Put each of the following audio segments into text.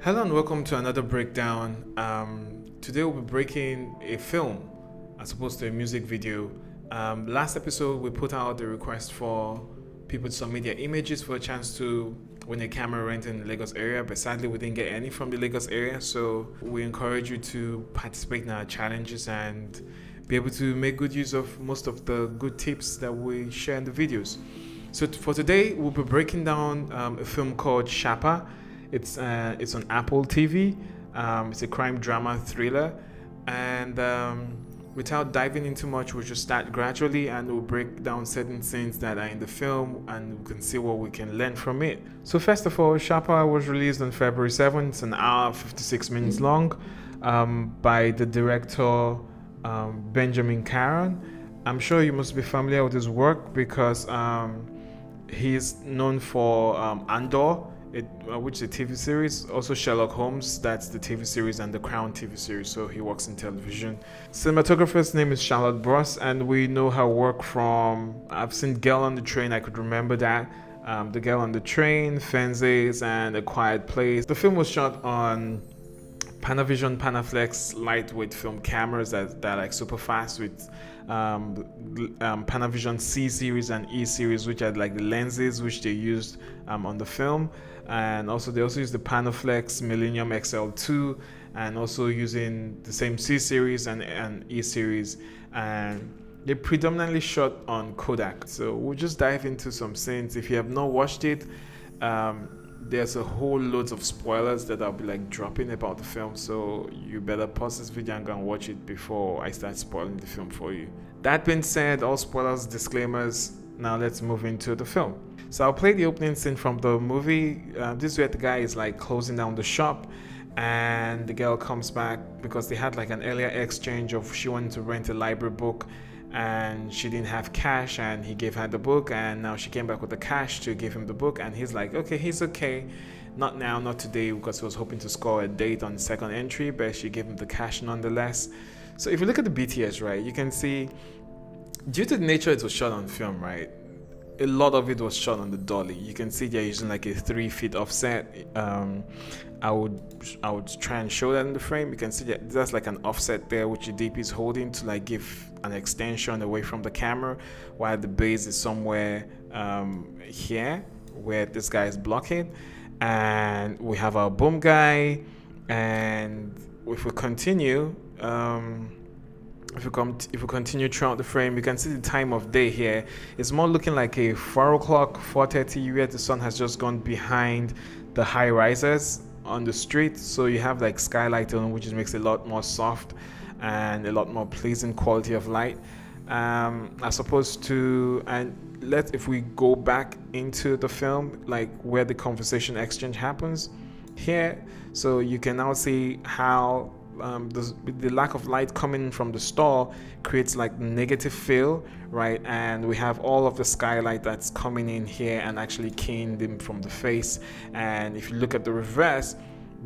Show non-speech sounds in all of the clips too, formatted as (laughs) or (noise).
Hello and welcome to another breakdown. Um, today we'll be breaking a film as opposed to a music video. Um, last episode we put out the request for people to submit their images for a chance to win a camera rent in the Lagos area, but sadly we didn't get any from the Lagos area. So we encourage you to participate in our challenges and be able to make good use of most of the good tips that we share in the videos. So for today we'll be breaking down um, a film called Sharper. It's uh, it's on Apple TV. Um, it's a crime drama thriller, and um, without diving into much, we'll just start gradually and we'll break down certain scenes that are in the film, and we can see what we can learn from it. So first of all, Sharper was released on February 7th. It's an hour 56 minutes long, um, by the director um, Benjamin Caron. I'm sure you must be familiar with his work because um, he's known for um, Andor it, uh, which is a TV series. Also Sherlock Holmes, that's the TV series, and the Crown TV series. So he works in television. Cinematographer's name is Charlotte Bruus, and we know her work from. I've seen Girl on the Train. I could remember that. Um, the Girl on the Train, Fences, and A Quiet Place. The film was shot on Panavision Panaflex lightweight film cameras that, that are like super fast with um, um, Panavision C series and E series, which are like the lenses which they used um, on the film. And also, they also use the Panaflex Millennium XL2 and also using the same C series and, and E series. And they predominantly shot on Kodak. So we'll just dive into some scenes. If you have not watched it, um, there's a whole loads of spoilers that I'll be like dropping about the film, so you better pause this video and go and watch it before I start spoiling the film for you. That being said, all spoilers, disclaimers. Now let's move into the film. So I'll play the opening scene from the movie. Uh, this is where the guy is like closing down the shop, and the girl comes back because they had like an earlier exchange of she wanted to rent a library book and she didn't have cash and he gave her the book and now she came back with the cash to give him the book and he's like okay he's okay not now not today because he was hoping to score a date on second entry but she gave him the cash nonetheless so if you look at the bts right you can see due to the nature it was shot on film right a lot of it was shot on the dolly. You can see they're using like a three feet offset. Um, I would I would try and show that in the frame. You can see that there's like an offset there which the DP is holding to like give an extension away from the camera, while the base is somewhere um, here where this guy is blocking. And we have our boom guy, and if we continue. Um, if we come if we continue throughout the frame you can see the time of day here it's more looking like a 4 o'clock 4.30 where the sun has just gone behind the high rises on the street so you have like skylight on which makes it a lot more soft and a lot more pleasing quality of light. Um, as opposed to and let if we go back into the film like where the conversation exchange happens here so you can now see how um, the, the lack of light coming from the store creates like negative feel right? And we have all of the skylight that's coming in here and actually keying them from the face. And if you look at the reverse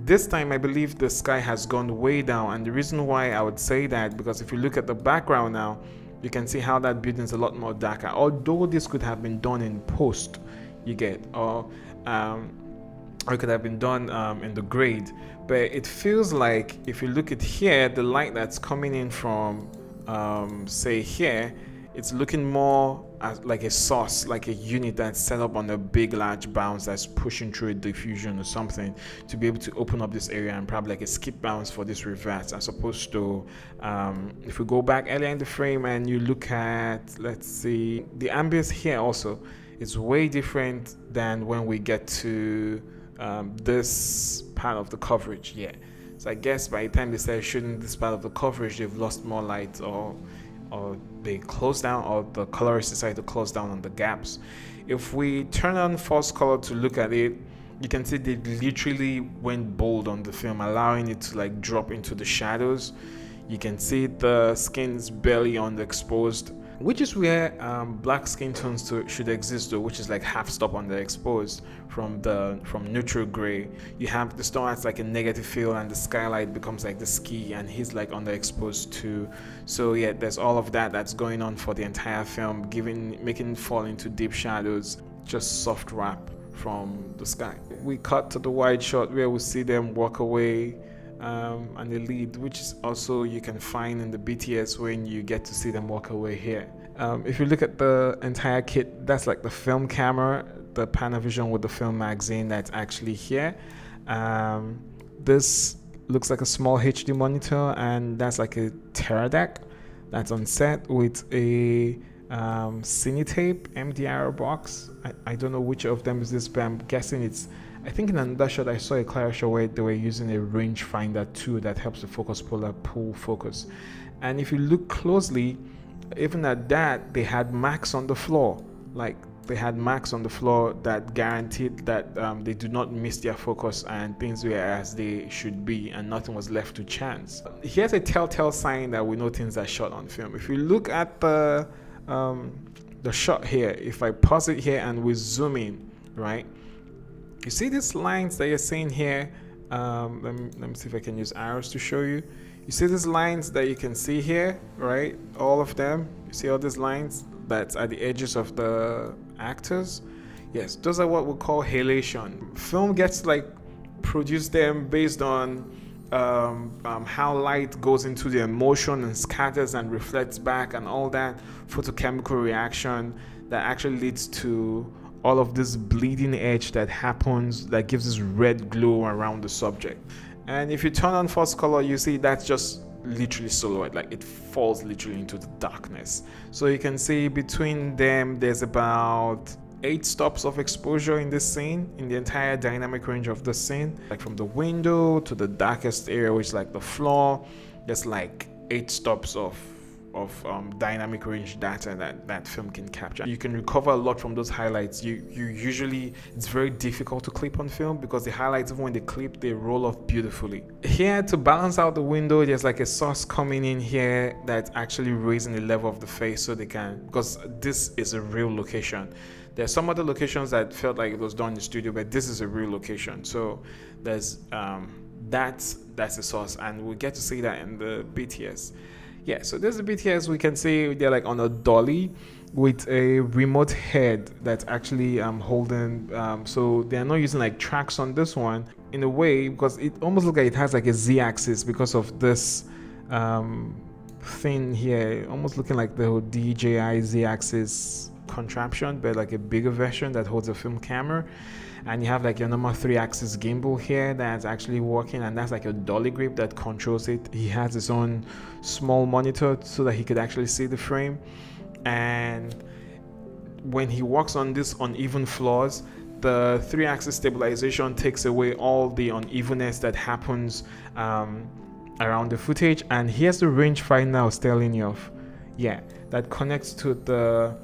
this time I believe the sky has gone way down. And the reason why I would say that because if you look at the background now you can see how that building is a lot more darker. Although this could have been done in post you get or um, or it could have been done um, in the grade. But it feels like if you look at here the light that's coming in from um, say here it's looking more as like a source like a unit that's set up on a big large bounce that's pushing through a diffusion or something to be able to open up this area and probably like a skip bounce for this reverse as opposed to um, if we go back earlier in the frame and you look at let's see the ambience here also it's way different than when we get to um, this part of the coverage yet. So I guess by the time they start shooting this part of the coverage, they've lost more light or or they close down or the colorists decide to close down on the gaps. If we turn on false color to look at it, you can see they literally went bold on the film, allowing it to like drop into the shadows. You can see the skin's barely underexposed which is where um, black skin tones to, should exist though which is like half stop on the exposed from the from neutral gray. You have the stone has like a negative feel and the skylight becomes like the ski and he's like underexposed too. So yeah there's all of that that's going on for the entire film giving making fall into deep shadows. Just soft wrap from the sky. We cut to the wide shot where we see them walk away um, and the lead, which is also you can find in the BTS when you get to see them walk away here. Um, if you look at the entire kit, that's like the film camera, the Panavision with the film magazine that's actually here. Um, this looks like a small HD monitor, and that's like a Teradek that's on set with a um, Cinetape MDR box. I, I don't know which of them is this, but I'm guessing it's. I think in another shot I saw a clear shot where they were using a rangefinder too that helps the focus puller pull focus. And if you look closely, even at that, they had Macs on the floor. Like they had Macs on the floor that guaranteed that um, they do not miss their focus and things were as they should be, and nothing was left to chance. Here's a telltale sign that we know things are shot on film. If you look at the um, the shot here, if I pause it here and we zoom in, right? You see these lines that you're seeing here. Um, let, me, let me see if I can use arrows to show you. You see these lines that you can see here, right? All of them. You see all these lines that's at the edges of the actors? Yes, those are what we call halation. Film gets like produce them based on um, um, how light goes into the emotion and scatters and reflects back and all that photochemical reaction that actually leads to all of this bleeding edge that happens that gives this red glow around the subject. And if you turn on false color, you see that's just literally silhouette, like it falls literally into the darkness. So you can see between them, there's about eight stops of exposure in this scene in the entire dynamic range of the scene like from the window to the darkest area which is like the floor there's like eight stops of of um, dynamic range data that that film can capture. You can recover a lot from those highlights. You you usually it's very difficult to clip on film because the highlights even when they clip they roll off beautifully. Here to balance out the window, there's like a source coming in here that's actually raising the level of the face so they can because this is a real location. There's some other locations that felt like it was done in the studio, but this is a real location. So there's um, that's that's the source, and we get to see that in the BTS yeah so there's the bts we can see they're like on a dolly with a remote head that's actually um, holding um, so they're not using like tracks on this one in a way because it almost looks like it has like a z-axis because of this um, thing here almost looking like the whole DJI z-axis contraption but like a bigger version that holds a film camera and you have like your number three axis gimbal here that's actually working and that's like a dolly grip that controls it. He has his own small monitor so that he could actually see the frame. And when he walks on this uneven floors the three axis stabilization takes away all the unevenness that happens um, around the footage. And here's the rangefinder I was telling you of yeah that connects to the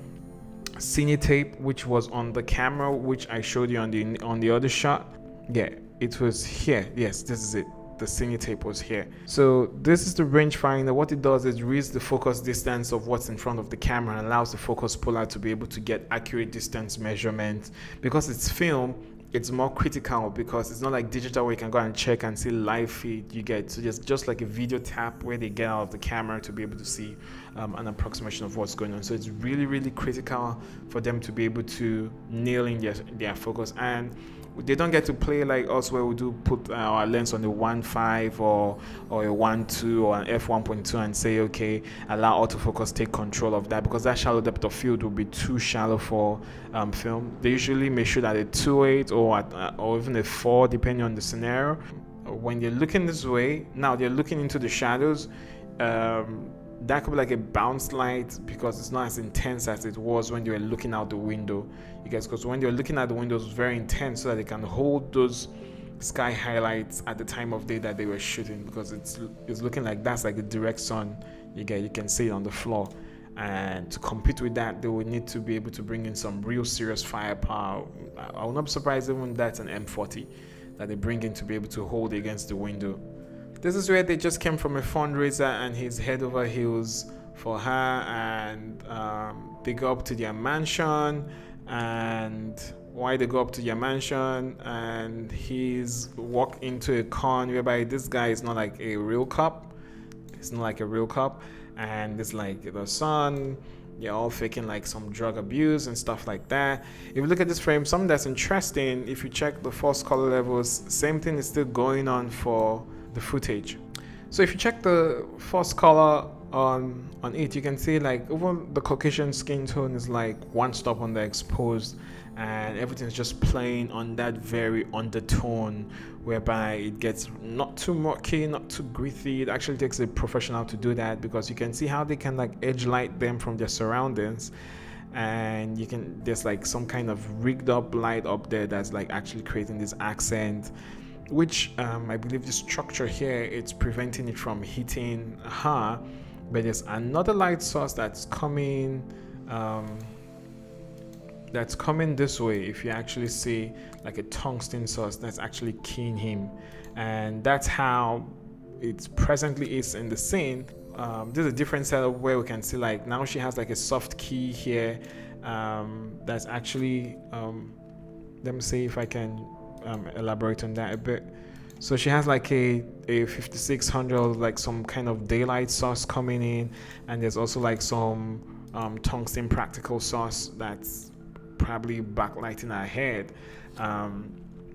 Cinetape which was on the camera which I showed you on the on the other shot. Yeah it was here. Yes this is it. The Cinetape was here. So this is the rangefinder what it does is reads the focus distance of what's in front of the camera and allows the focus puller to be able to get accurate distance measurement. Because it's film it's more critical because it's not like digital where you can go and check and see live feed you get. So just just like a video tap where they get out of the camera to be able to see um, an approximation of what's going on. So it's really really critical for them to be able to nail in their, their focus. And they don't get to play like us where we do put our lens on the 1.5 or or a 1.2 or an f1.2 and say okay allow autofocus take control of that because that shallow depth of field will be too shallow for um, film. They usually make sure that a 2.8 or at, uh, or even a 4 depending on the scenario. When they're looking this way now they're looking into the shadows um, that could be like a bounce light because it's not as intense as it was when you were looking out the window you guys because when you're looking at the windows very intense so that they can hold those sky highlights at the time of day that they were shooting because it's it's looking like that's like the direct sun you get you can see it on the floor. And to compete with that they would need to be able to bring in some real serious firepower. I will not be surprised even that's an m40 that they bring in to be able to hold against the window this is where they just came from a fundraiser and he's head over heels for her and um, they go up to their mansion and why they go up to their mansion and he's walk into a con whereby this guy is not like a real cop it's not like a real cop and it's like the son they're all faking like some drug abuse and stuff like that. If you look at this frame, something that's interesting, if you check the false color levels, same thing is still going on for the footage. So if you check the false color on on it, you can see like even the Caucasian skin tone is like one stop on the exposed and everything's just playing on that very undertone whereby it gets not too murky not too gritty it actually takes a professional to do that because you can see how they can like edge light them from their surroundings and you can there's like some kind of rigged up light up there that's like actually creating this accent which um, i believe the structure here it's preventing it from hitting her. But there's another light source that's coming um, that's coming this way if you actually see like a tungsten source that's actually keying him. And that's how it presently is in the scene. Um, there's a different setup where we can see like now she has like a soft key here um, that's actually um, let me see if I can um, elaborate on that a bit. So she has like a, a 5600 like some kind of daylight source coming in and there's also like some um, tungsten practical source that's probably backlighting her head um,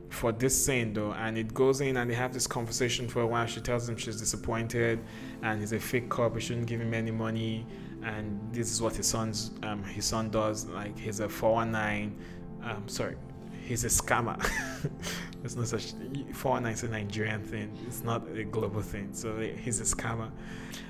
for this scene though. And it goes in and they have this conversation for a while. She tells him she's disappointed and he's a fake cop. He shouldn't give him any money. And this is what his son's um, his son does. Like he's a 419 um, sorry he's a scammer. (laughs) There's no such 419 is a Nigerian thing. It's not a global thing. So he's a scammer.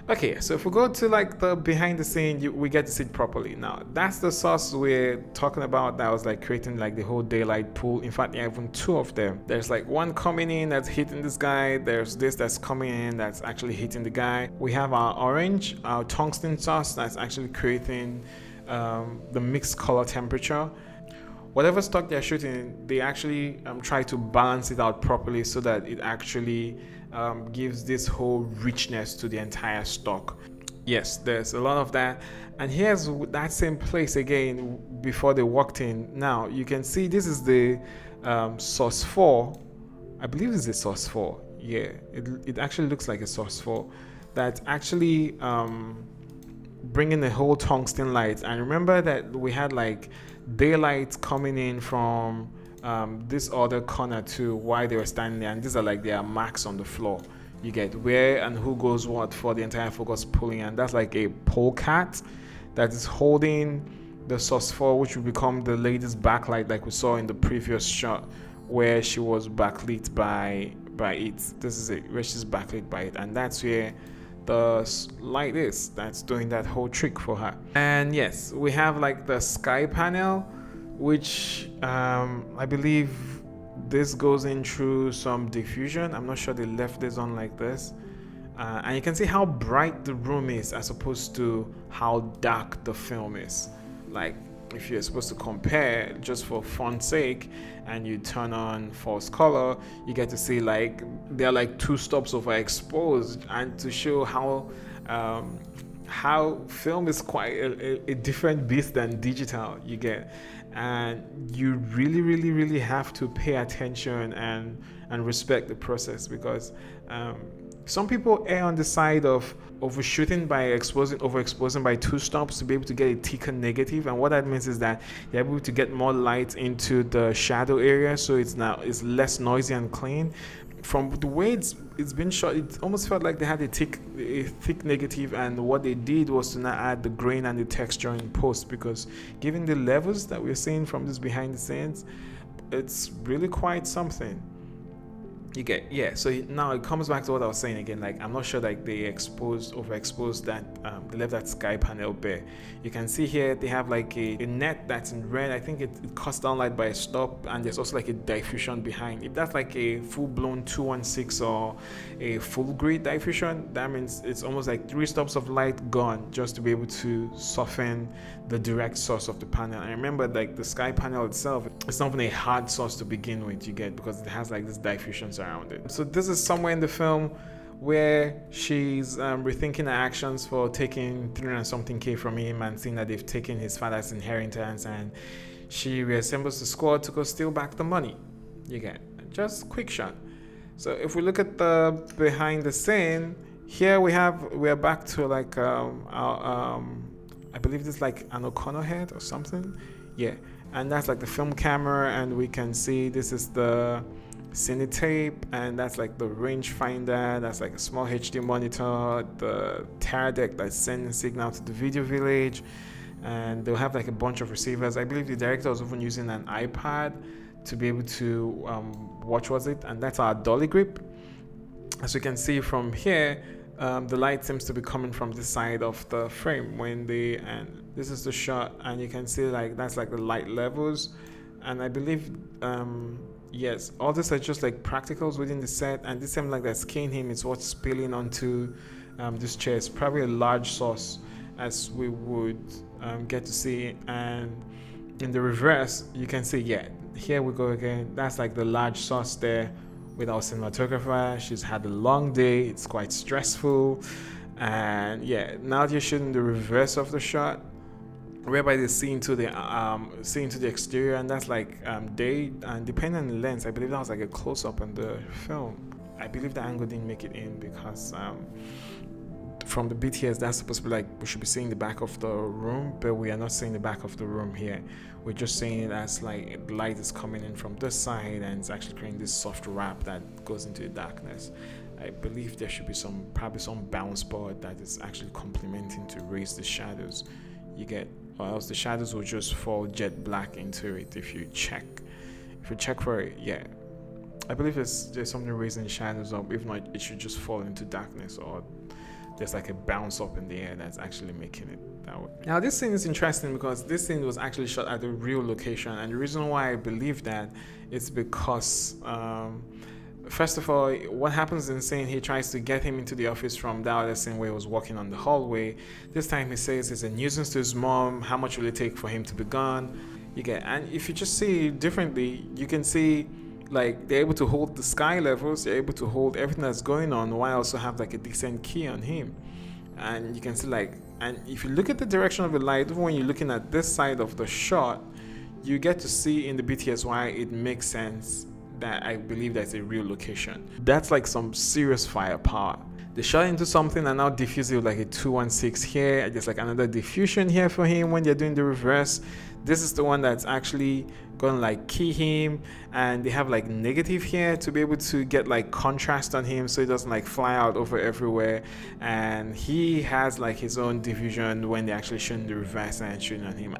Okay, so if we go to like the behind the scene, you, we get to see it properly. Now that's the source we're talking about. That was like creating like the whole daylight pool. In fact, are even two of them. There's like one coming in that's hitting this guy. There's this that's coming in that's actually hitting the guy. We have our orange, our tungsten source that's actually creating um, the mixed color temperature whatever stock they're shooting, they actually um, try to balance it out properly so that it actually um, gives this whole richness to the entire stock. Yes, there's a lot of that. And here's that same place again before they walked in. Now you can see this is the um, source 4. I believe it's a source 4. Yeah, it, it actually looks like a source 4 that actually um, bringing the whole tungsten light. And remember that we had like daylight coming in from um, this other corner to why they were standing there and these are like their marks on the floor. You get where and who goes what for the entire focus pulling and that's like a polecat that is holding the source 4 which will become the lady's backlight like we saw in the previous shot where she was backlit by by it. This is it where she's backlit by it. And that's where the light is that's doing that whole trick for her. And yes we have like the sky panel which um, I believe this goes in through some diffusion. I'm not sure they left this on like this. Uh, and you can see how bright the room is as opposed to how dark the film is. Like if you're supposed to compare just for fun sake and you turn on false color you get to see like they're like two stops of overexposed and to show how um, how film is quite a, a, different beast than digital you get. And you really really really have to pay attention and and respect the process because um, some people err on the side of overshooting by exposing overexposing by two stops to be able to get a thicker negative. And what that means is that you're able to get more light into the shadow area so it's now it's less noisy and clean. From the way it's it's been shot it almost felt like they had a thick a thick negative and what they did was to not add the grain and the texture in post because given the levels that we're seeing from this behind the scenes it's really quite something you get yeah so now it comes back to what i was saying again like i'm not sure like they exposed overexposed that um, they left that sky panel bare. You can see here they have like a, a net that's in red. I think it, it, cuts down light by a stop and there's also like a diffusion behind. If that's like a full-blown 216 or a full grid diffusion that means it's almost like three stops of light gone just to be able to soften the direct source of the panel. And remember like the sky panel itself it's not even a hard source to begin with you get because it has like this diffusion. Around it. So this is somewhere in the film where she's um, rethinking her actions for taking 300 something K from him and seeing that they've taken his father's inheritance and she reassembles the squad to go steal back the money. You get just quick shot. So if we look at the behind the scene, here we have we're back to like um, our, um, I I believe this is like an O'Connor head or something. Yeah, and that's like the film camera, and we can see this is the Cinetape, and that's like the rangefinder. That's like a small HD monitor, the deck that's sending signal to the video village, and they'll have like a bunch of receivers. I believe the director was even using an iPad to be able to um, watch was it, and that's our dolly grip. As you can see from here, um, the light seems to be coming from the side of the frame when they and this is the shot and you can see like that's like the light levels and I believe um, yes all these are just like practicals within the set and this seems like that skin him is what's spilling onto um, this chair it's probably a large source as we would um, get to see and in the reverse you can see yeah here we go again that's like the large source there with our cinematographer. She's had a long day, it's quite stressful. And yeah, now you're shooting the reverse of the shot, whereby they see into the um see into the exterior, and that's like um day and depending on the lens, I believe that was like a close up on the film. I believe the angle didn't make it in because um from the BTS, that's supposed to be like we should be seeing the back of the room, but we are not seeing the back of the room here. We're just seeing it as like light is coming in from this side and it's actually creating this soft wrap that goes into the darkness. I believe there should be some probably some bounce board that is actually complementing to raise the shadows. You get, or else the shadows will just fall jet black into it if you check. If you check for it, yeah, I believe there's there's something raising shadows up. If not, it should just fall into darkness or there's like a bounce up in the air that's actually making it that way. Now, this scene is interesting because this scene was actually shot at a real location, and the reason why I believe that is because. Um, first of all, what happens in scene, he tries to get him into the office from that other scene where he was walking on the hallway. This time he says it's a nuisance to his mom. How much will it take for him to be gone? You get, and if you just see differently, you can see like they're able to hold the sky levels they're able to hold everything that's going on while also have like a decent key on him and you can see like and if you look at the direction of the light even when you're looking at this side of the shot you get to see in the bts why it makes sense that i believe that's a real location. That's like some serious firepower they shot into something and now diffuse it like a 216 here just like another diffusion here for him when they're doing the reverse. This is the one that's actually gonna like key him and they have like negative here to be able to get like contrast on him so he doesn't like fly out over everywhere. And he has like his own diffusion when they actually shooting the reverse and shooting on him.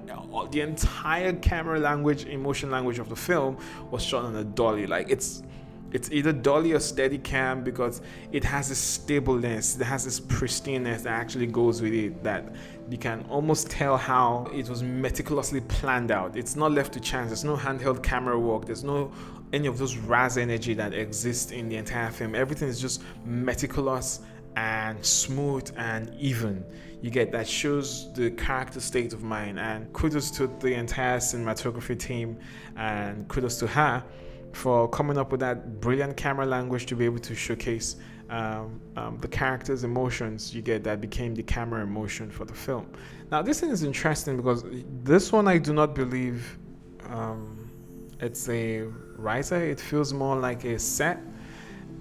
The entire camera language emotion language of the film was shot on a dolly. Like it's it's either dolly or steady cam because it has this stableness it has this pristineness that actually goes with it that you can almost tell how it was meticulously planned out. It's not left to chance. There's no handheld camera work. There's no any of those raz energy that exists in the entire film. Everything is just meticulous and smooth and even. You get that shows the character state of mind and kudos to the entire cinematography team and kudos to her for coming up with that brilliant camera language to be able to showcase um, um, the character's emotions you get that became the camera emotion for the film. Now, this thing is interesting because this one I do not believe um, it's a writer, it feels more like a set.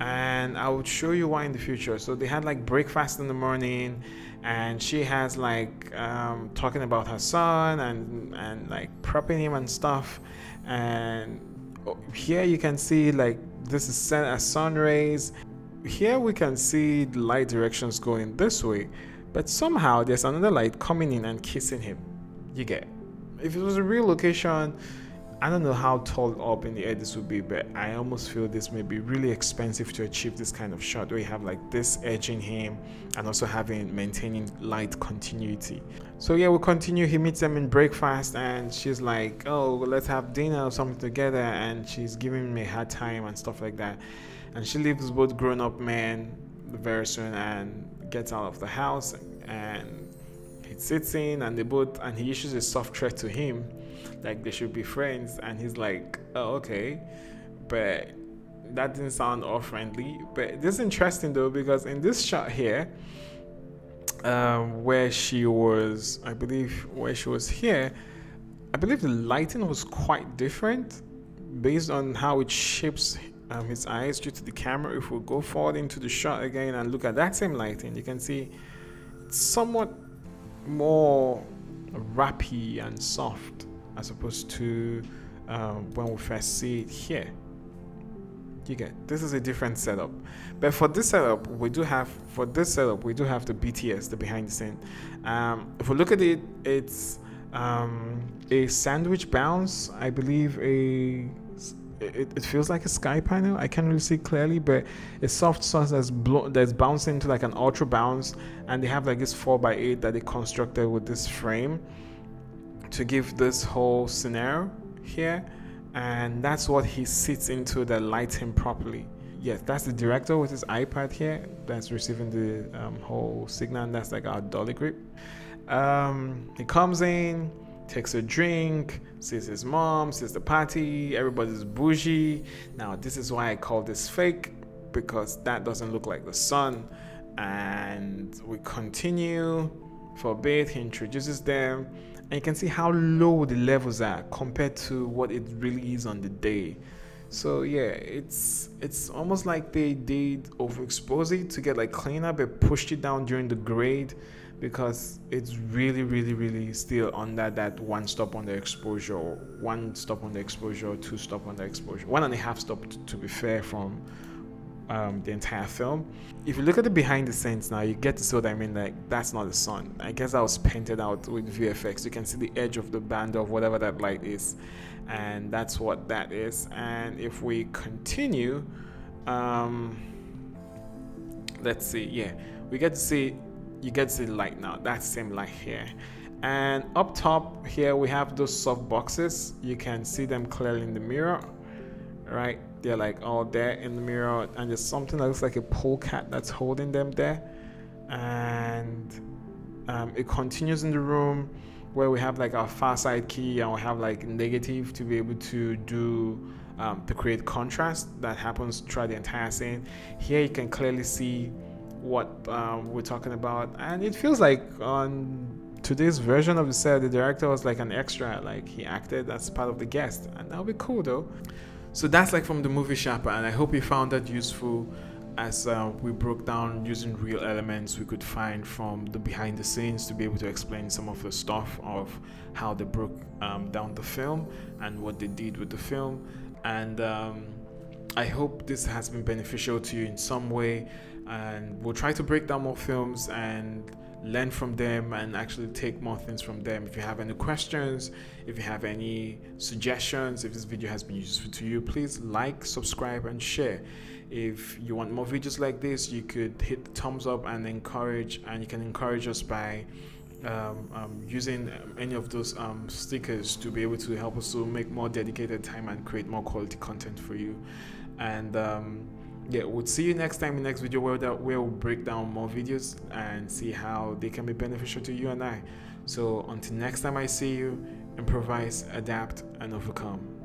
And I would show you why in the future. So they had like breakfast in the morning, and she has like um, talking about her son and and like prepping him and stuff. And here you can see like this is set as sun rays. Here we can see the light directions going this way but somehow there's another light coming in and kissing him. You get if it was a real location I don't know how tall up in the air this would be, but I almost feel this may be really expensive to achieve this kind of shot where you have like this edging him and also having maintaining light continuity. So yeah, we continue. He meets them in breakfast and she's like, oh, let's have dinner or something together. And she's giving me her time and stuff like that. And she leaves both grown up men very soon and gets out of the house and he sits in and they both, and he issues a soft threat to him like they should be friends. And he's like oh okay. But that didn't sound all friendly. But this is interesting though because in this shot here um, where she was i believe where she was here i believe the lighting was quite different based on how it shapes um, his eyes due to the camera. If we go forward into the shot again and look at that same lighting you can see it's somewhat more rappy and soft as opposed to um, when we first see it here. You get this is a different setup. But for this setup we do have for this setup we do have the bts the behind the scene. Um, if we look at it it's um, a sandwich bounce i believe a it, it feels like a sky panel. I can't really see clearly but a soft sauce that's that's bouncing to like an ultra bounce and they have like this four by eight that they constructed with this frame to give this whole scenario here and that's what he sits into that lights him properly. Yes that's the director with his ipad here that's receiving the um, whole signal and that's like our dolly grip. Um, he comes in takes a drink sees his mom sees the party everybody's bougie. Now this is why i call this fake because that doesn't look like the sun. And we continue. For a bit he introduces them and you can see how low the levels are compared to what it really is on the day. So yeah it's it's almost like they did overexpose it to get like cleaner but pushed it down during the grade because it's really really really still under that one stop on the exposure one stop on the exposure two stop on the exposure one and a half stop to, to be fair from um, the entire film. If you look at the behind the scenes now, you get to see what I mean. Like that's not the sun. I guess that was painted out with VFX. You can see the edge of the band of whatever that light is, and that's what that is. And if we continue, um, let's see. Yeah, we get to see. You get to see the light now. That same light here. And up top here we have those soft boxes. You can see them clearly in the mirror, right? they're like all there in the mirror and there's something that looks like a polecat that's holding them there. And um, it continues in the room where we have like our far side key and we have like negative to be able to do um, to create contrast that happens throughout the entire scene. Here you can clearly see what um, we're talking about. And it feels like on today's version of the set the director was like an extra like he acted as part of the guest. And that would be cool though so that's like from the movie Sharper, and I hope you found that useful as uh, we broke down using real elements we could find from the behind the scenes to be able to explain some of the stuff of how they broke um, down the film and what they did with the film. And um, I hope this has been beneficial to you in some way. And we'll try to break down more films and learn from them and actually take more things from them. If you have any questions, if you have any suggestions, if this video has been useful to you, please like, subscribe, and share. If you want more videos like this, you could hit the thumbs up and encourage, and you can encourage us by um, um, using any of those um, stickers to be able to help us to make more dedicated time and create more quality content for you. And um, yeah we'll see you next time in the next video where, that, we'll break down more videos and see how they can be beneficial to you and i. So until next time i see you improvise adapt and overcome